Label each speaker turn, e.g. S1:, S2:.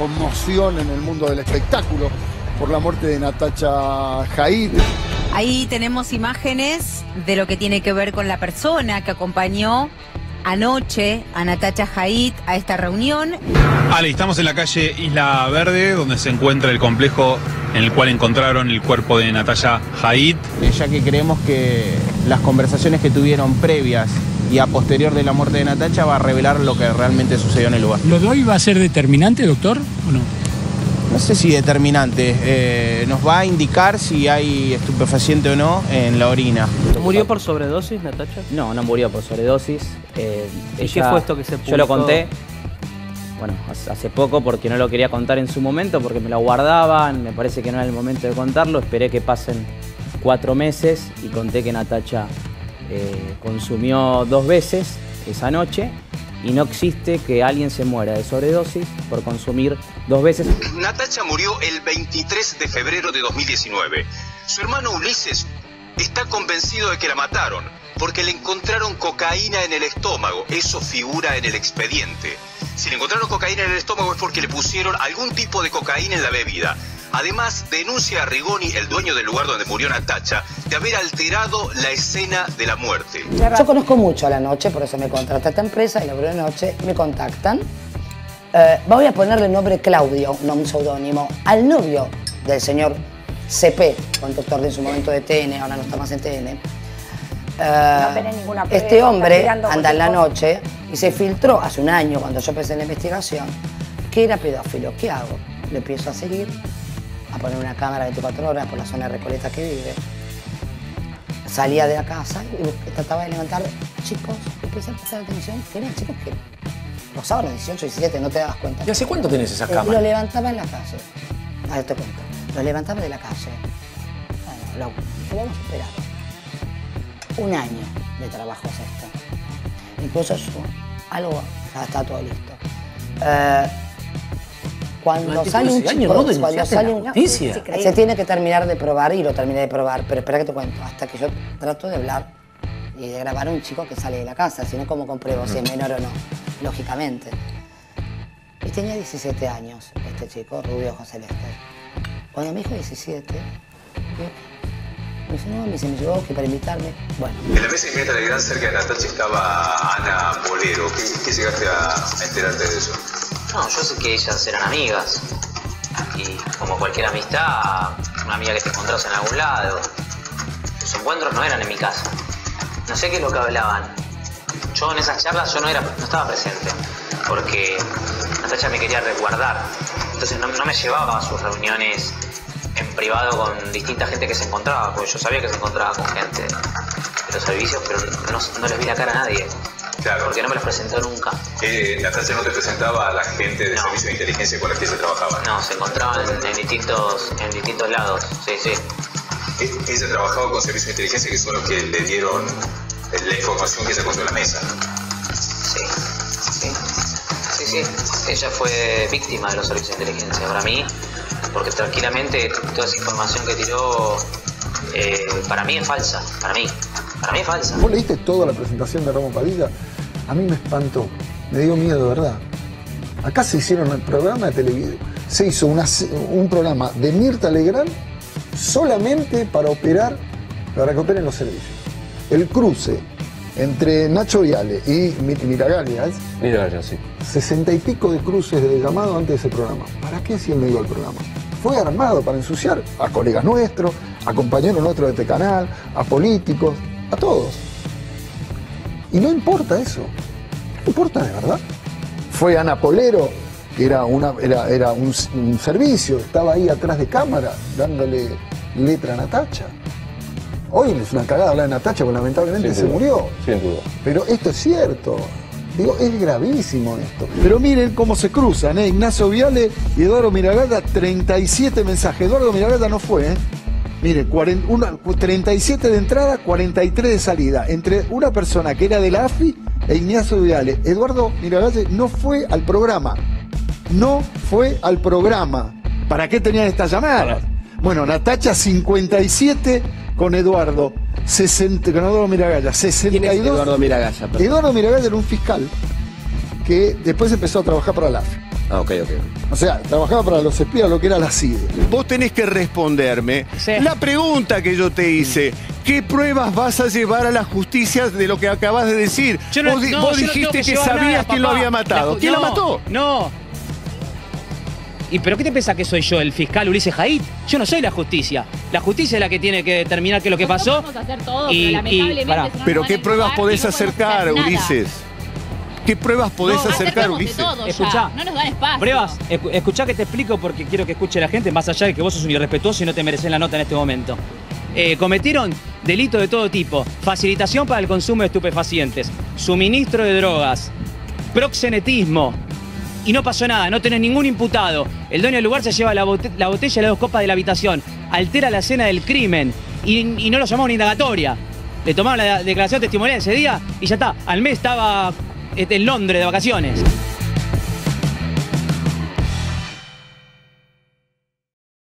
S1: conmoción en el mundo del espectáculo por la muerte de Natacha Jaid.
S2: Ahí tenemos imágenes de lo que tiene que ver con la persona que acompañó anoche a Natacha Jaid a esta reunión.
S3: Ale, estamos en la calle Isla Verde, donde se encuentra el complejo en el cual encontraron el cuerpo de Natacha Jaid.
S4: Ya que creemos que las conversaciones que tuvieron previas y a posterior de la muerte de Natacha va a revelar lo que realmente sucedió en el lugar.
S5: ¿Lo de hoy va a ser determinante, doctor, o no?
S4: No sé si determinante, eh, nos va a indicar si hay estupefaciente o no en la orina.
S6: ¿Murió por sobredosis, Natacha?
S7: No, no murió por sobredosis. Eh,
S6: ¿Y
S7: ella-
S6: qué fue esto que se
S7: Yo lo
S6: publicó?
S7: conté, bueno, hace- hace poco porque no lo quería contar en su momento, porque me lo guardaban, me parece que no era el momento de contarlo, esperé que pasen cuatro meses y conté que Natacha eh, consumió dos veces esa noche y no existe que alguien se muera de sobredosis por consumir dos veces.
S8: Natacha murió el 23 de febrero de 2019. Su hermano Ulises está convencido de que la mataron porque le encontraron cocaína en el estómago. Eso figura en el expediente. Si le encontraron cocaína en el estómago es porque le pusieron algún tipo de cocaína en la bebida. Además, denuncia a Rigoni, el dueño del lugar donde murió Natacha, de haber alterado la escena de la muerte.
S9: Yo conozco mucho a la noche, por eso me contrata esta empresa y la primera noche me contactan. Eh, voy a ponerle el nombre Claudio, no un seudónimo, al novio del señor CP, conductor de en su momento de TN, ahora no está más en TN. Eh, este hombre anda en la noche y se filtró hace un año cuando yo empecé la investigación que era pedófilo. ¿Qué hago? Le empiezo a seguir, poner una cámara 24 horas por la zona de Recoleta que vive. Salía de la casa y trataba de levantar chicos, empecé a que eran chicos que rozaban los 18, 17, no te das cuenta.
S10: ¿Y hace cuánto tenés esa
S9: Eh,
S10: cámara?
S9: Lo levantaba en la calle. A ver, te cuento. Lo levantaba de la calle. Bueno, lo, lo vamos a esperar. Un año de trabajo es esto. Incluso yo, algo ya está todo listo. Eh, cuando sale un chico,
S10: año no
S9: cuando sale un
S10: justicia.
S9: se tiene que terminar de probar y lo terminé de probar, pero espera que te cuento, hasta que yo trato de hablar y de grabar a un chico que sale de la casa, si no, ¿cómo compruebo si es menor o no? Lógicamente. Y tenía 17 años, este chico, Rubio José Lester. Cuando me dijo 17, yo- me dice, no, me dice, me llevó que para invitarme. Bueno,
S8: En la mesa de Mirta Legrand, cerca de Natacha, estaba Ana Bolero. ¿Qué, qué llegaste a, enterarte de eso?
S11: No, yo sé que ellas eran amigas. Y como cualquier amistad, una amiga que te encontrás en algún lado. Los encuentros no eran en mi casa. No sé qué es lo que hablaban. Yo en esas charlas yo no, era, no estaba presente. Porque Natacha me quería resguardar. Entonces no, no me llevaba a sus reuniones privado con distinta gente que se encontraba. Porque yo sabía que se encontraba con gente de los servicios, pero no, no les vi la cara a nadie.
S8: Claro.
S11: Porque no me los presentó nunca.
S8: Eh, Natacha no te presentaba a la gente del servicio de inteligencia con la que se trabajaba.
S11: No, se encontraban en, en distintos, en distintos lados. Sí, sí.
S8: E- Ella trabajaba con servicio de inteligencia que son los que le dieron la información que ella contó en la mesa.
S11: Sí, sí. Sí, sí. Ella fue víctima de los servicios de inteligencia. Para mí, porque tranquilamente toda esa información que tiró, eh, para mí es falsa. Para mí. Para mí es falsa.
S1: ¿Vos leíste toda la presentación de Ramo Padilla? A mí me espantó, me dio miedo, de verdad. Acá se hicieron el programa de televisión, se hizo una un programa de Mirta Legrand solamente para operar, para que operen los servicios. El cruce entre Nacho Viale y Mi- Miragalias,
S10: Mira, ya sí.
S1: sesenta y pico de cruces de llamado antes de ese programa. ¿Para qué si él no iba al programa? Fue armado para ensuciar a colegas nuestros, a compañeros nuestros de este canal, a políticos, a todos. Y no importa eso. No importa de verdad. Fue Ana Polero, que era, una, era, era un, un servicio, estaba ahí atrás de cámara dándole letra a Natacha. Hoy es una cagada hablar de Natacha, porque lamentablemente se murió.
S10: Sin duda.
S1: Pero esto es cierto. Digo, es gravísimo esto. Pero miren cómo se cruzan, ¿eh? Ignacio Viale y Eduardo Miragata, 37 mensajes. Eduardo Miragata no fue, ¿eh? Una- 37 de entrada, 43 de salida. Entre una persona que era de la AFI e Ignacio Viale. Eduardo Miragalle no fue al programa. No fue al programa. ¿Para qué tenían estas llamadas? Bueno, Natacha 57 con Eduardo. 60, con Eduardo Miragalla. 62.
S4: Eduardo Miragalla? perdón?
S1: Eduardo Miragalla era un fiscal que después empezó a trabajar para la AFI.
S10: Ah, ok, ok.
S1: O sea, trabajaba para los espías lo que era la CIDE.
S12: Vos tenés que responderme la pregunta que yo te hice. ¿Qué pruebas vas a llevar a la justicia de lo que acabas de decir?
S13: Yo no-
S12: vos
S13: no,
S12: vos
S13: yo no tengo
S12: dijiste
S13: que
S12: sabías
S13: nada,
S12: quién lo había matado.
S13: La-
S12: ¿Quién
S13: no,
S12: la mató?
S13: No. ¿Y pero qué te pensás que soy yo, el fiscal Ulises Jaid? Yo no soy la justicia. La justicia es la que tiene que determinar qué es lo que pasó.
S14: Hacer todo,
S13: Y-
S14: pero
S13: y-
S14: lamentablemente
S13: pará.
S14: si no nos
S12: Pero ¿qué pruebas podés
S14: no
S12: acercar,
S14: hacer.
S12: Ulises? ¿Qué pruebas podés
S14: No,
S12: acercar, Ulises?
S14: todo.
S13: Escuchá.
S14: No nos dan espacio.
S13: Pruebas, escu- escuchá que te explico porque quiero que escuche la gente, más allá de que vos sos un irrespetuoso y no te mereces la nota en este momento. Eh, cometieron delitos de todo tipo, facilitación para el consumo de estupefacientes, suministro de drogas, proxenetismo, y no pasó nada, no tenés ningún imputado. El dueño del lugar se lleva la, bote- la botella y las dos copas de la habitación, altera la escena del crimen y, no lo llamamos ni indagatoria. Le tomaron la declaración testimonial ese día y ya está. Al mes estaba este, en Londres de vacaciones.